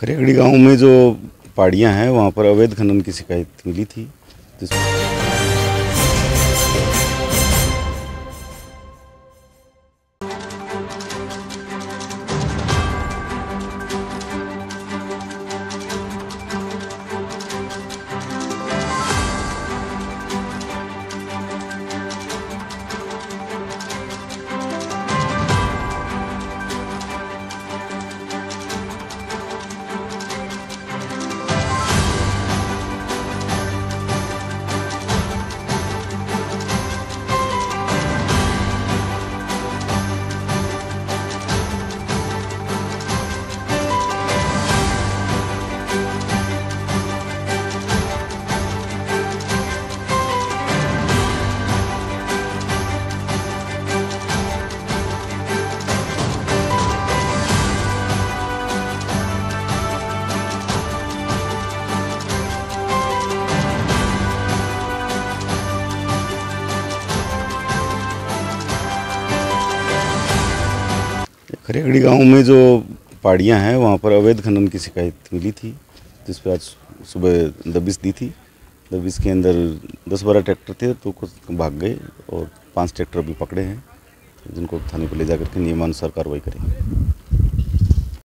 खरेगड़ी गाँव में जो पहाड़ियाँ हैं वहाँ पर अवैध खनन की शिकायत मिली थी खरेगड़ी गाँव में जो पहाड़ियाँ हैं, वहाँ पर अवैध खनन की शिकायत मिली थी, जिस पर आज सुबह दबिस दी थी। दबिश के अंदर दस बारह ट्रैक्टर थे तो कुछ भाग गए और पाँच ट्रैक्टर भी पकड़े हैं, जिनको थाने पर ले जाकर के नियमानुसार कार्रवाई करेंगे।